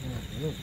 嗯不用